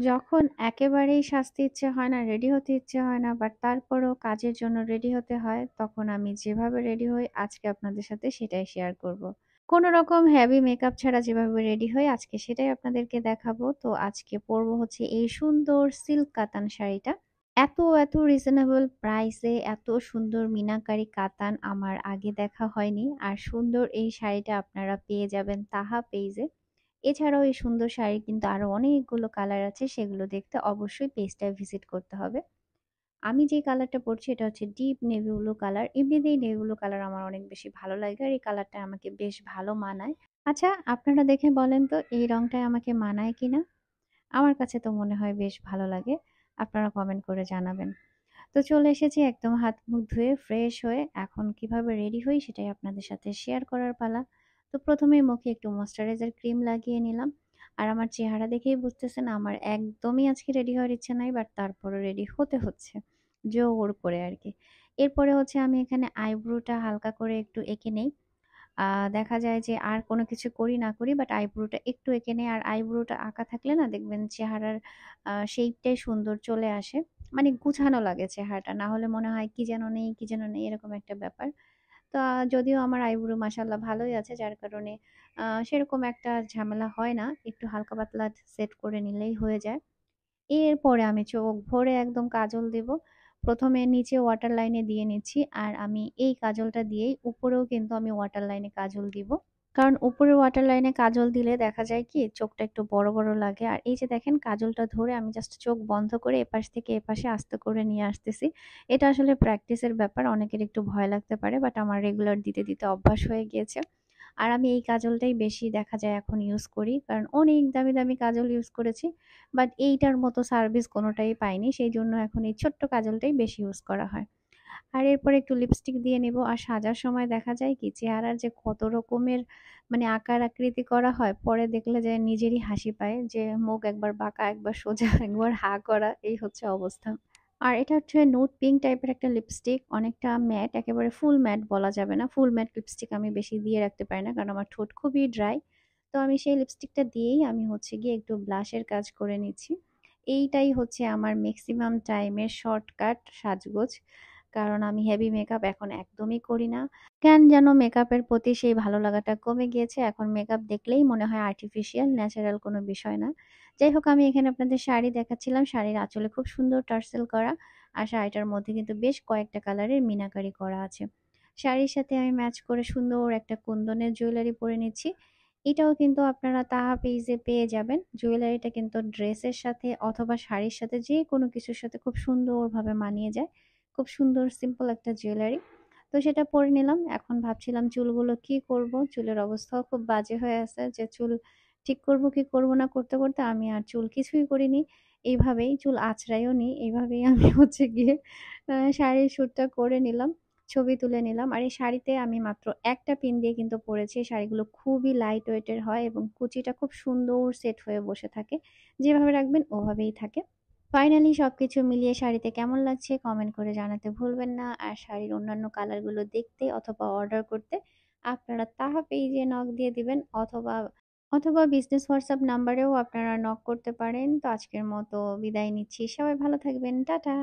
যখন একেবারেই সাজতে ইচ্ছে হয় না, রেডি হতে ইচ্ছে হয় না, বাট তারপরও কাজের জন্য রেডি হতে হয়, তখন আমি যেভাবে রেডি হই আজকে আপনাদের সাথে সেটাই শেয়ার করব। কোনো রকম হেভি মেকআপ ছাড়া যেভাবে রেডি হই আজকে সেটাই আপনাদেরকে দেখাবো। তো আজকে পরবো হচ্ছে এই সুন্দর সিল্ক কাতান শাড়িটা। এত, এত রিজনেবল প্রাইসে এত সুন্দর মিনাকারি কাতান আমার আগে দেখা হয়নি। আর সুন্দর এই শাড়িটা আপনারা পেয়ে যাবেন তাহা পেইজে। এছাড়াও এই সুন্দর শাড়ি কিন্তু আরও অনেকগুলো কালার আছে, সেগুলো দেখতে অবশ্যই পেজটায় ভিজিট করতে হবে। আমি যে কালারটা পরছি এটা হচ্ছে ডিপ নেভি ব্লু কালার এমনিতেই নেভি কালার আমার অনেক বেশি ভালো লাগে আর এই কালারটা আমাকে বেশ ভালো মানায়। আচ্ছা আপনারা দেখে বলেন তো এই রংটায় আমাকে মানায় কিনা? আমার কাছে তো মনে হয় বেশ ভালো লাগে, আপনারা কমেন্ট করে জানাবেন। তো চলে এসেছি একদম হাত মুখ ধুয়ে ফ্রেশ হয়ে, এখন কীভাবে রেডি হই সেটাই আপনাদের সাথে শেয়ার করার পালা। তো প্রথমেই মুখে একটু ময়শ্চারাইজার ক্রিম লাগিয়ে নিলাম। আর আমার চেহারা দেখেই বুঝতেছেন, আমার একদমই আজকে রেডি হওয়ার ইচ্ছে নাই বাট তারপরে রেডি হতে হচ্ছে। জোর করে আর কি এরপরে হচ্ছে আমি এখানে আইব্রোটা হালকা করে একটু এঁকে নেই। দেখা যায় যে আর কোনো কিছু করি না করি বাট আইব্রোটা একটু এঁকে নেই। আর আইব্রোটা আঁকা থাকলে না দেখবেন চেহারার শেপটাই সুন্দর চলে আসে। মানে গুছানো লাগে চেহারাটা, না হলে মনে হয় কি যেন নেই, কি যেন নেই, এরকম একটা ব্যাপার। তা যদিও আমার আইব্রো মাসাল্লাহ ভালোই আছে, যার কারণে সেরকম একটা ঝামেলা হয় না। একটু হালকা পাতলা সেট করে নিলেই হয়ে যায়। এরপরে আমি চোখ ভরে একদম কাজল দেব। প্রথমে নিচে ওয়াটার লাইনে দিয়ে নিচ্ছি, আর আমি এই কাজলটা দিয়েই উপরেও কিন্তু আমি ওয়াটার লাইনে কাজল দিব। কারণ উপরে ওয়াটার লাইনে কাজল দিলে দেখা যায় কি, চোখটা একটু বড় বড় লাগে। আর এই যে দেখেন, কাজলটা ধরে আমি জাস্ট চোখ বন্ধ করে এপাশ থেকে এপাশে আস্তে করে নিয়ে আসতেছি। এটা আসলে প্র্যাকটিসের ব্যাপার, অনেকের একটু ভয় লাগতে পারে বাট আমার রেগুলার দিতে দিতে অভ্যাস হয়ে গিয়েছে। আর আমি এই কাজলটাই বেশি দেখা যায় এখন ইউজ করি, কারণ অনেক দামি দামি কাজল ইউজ করেছি বাট এইটার মতো সার্ভিস কোনোটাই পাইনি। সেই জন্য এখন এই ছোট্ট কাজলটাই বেশি ইউজ করা হয়। আর এরপর একটু লিপস্টিক দিয়ে নেব। আর সাজার সময় দেখা যায় কি, চেহারার যে কত রকমের মানে আকার আকৃতি করা হয়, পরে দেখলে যে নিজেরই হাসি পায় যে মুখ একবার বাঁকা, একবার সোজা, একবার হা করা, এই হচ্ছে অবস্থা। আর এটা হচ্ছে নোট পিঙ্ক টাইপের একটা লিপস্টিক অনেকটা ম্যাট একেবারে ফুল ম্যাট বলা যাবে না। ফুল ম্যাট লিপস্টিক আমি বেশি দিয়ে রাখতে পারি না, কারণ আমার ঠোঁট খুবই ড্রাই তো আমি সেই লিপস্টিকটা দিয়েই আমি হচ্ছে গিয়ে একটু ব্লাশের কাজ করে নিচ্ছি। এইটাই হচ্ছে আমার ম্যাক্সিমাম টাইমের শর্টকাট সাজগোজ। কারণ আমি হেভি মেকআপ এখন একদমই করি না। কেন যেন মেকআপের প্রতি সেই ভালো লাগাটা কমে গিয়েছে। এখন মেকআপ দেখলেই মনে হয় আর্টিফিশিয়াল ন্যাচারাল কোনো বিষয় না। যাই হোক, আমি এখানে আপনাদের শাড়ি দেখাচ্ছিলাম। শাড়ির আঁচলে খুব সুন্দর টার্সেল করা আর শাড়িটার মধ্যে কিন্তু বেশ কয়েকটা কালারের মিনাকারি করা আছে। শাড়ির সাথে আমি ম্যাচ করে সুন্দর একটা কুন্দনের জুয়েলারি পরে নিচ্ছি। এটাও কিন্তু আপনারা তাহা পেজে পেয়ে যাবেন। জুয়েলারিটা কিন্তু ড্রেসের সাথে অথবা শাড়ির সাথে যে কোনো কিছুর সাথে খুব সুন্দরভাবে মানিয়ে যায়। খুব সুন্দর সিম্পল একটা জুয়েলারি তো সেটা পরে নিলাম। এখন ভাবছিলাম চুলগুলো কি করব? চুলের অবস্থাও খুব বাজে হয়ে আছে যে চুল ঠিক করব কি করব না করতে করতে আমি আর চুল কিছুই করিনি। এইভাবেই চুল আছড়াইও নি। এইভাবেই আমি হচ্ছে গিয়ে শাড়ির শ্যুটটা করে নিলাম, ছবি তুলে নিলাম। আর এই শাড়িতে আমি মাত্র একটা পিন দিয়ে কিন্তু পরেছি। শাড়িগুলো খুবই লাইট ওয়েটের হয় এবং কুচিটা খুব সুন্দর সেট হয়ে বসে থাকে। যেভাবে রাখবেন ওভাবেই থাকে। ফাইনালি সব কিছু মিলিয়ে শাড়িতে কেমন লাগছে কমেন্ট করে জানাতে ভুলবেন না। আর শাড়ির অন্যান্য কালারগুলো দেখতে অথবা অর্ডার করতে আপনারা তাহা পেজে নক দিয়ে দিবেন অথবা অথবা বিজনেস হোয়াটসঅ্যাপ নাম্বারেও আপনারা নক করতে পারেন। তো আজকের মতো বিদায় নিচ্ছি। সবাই ভালো থাকবেন। টাটা!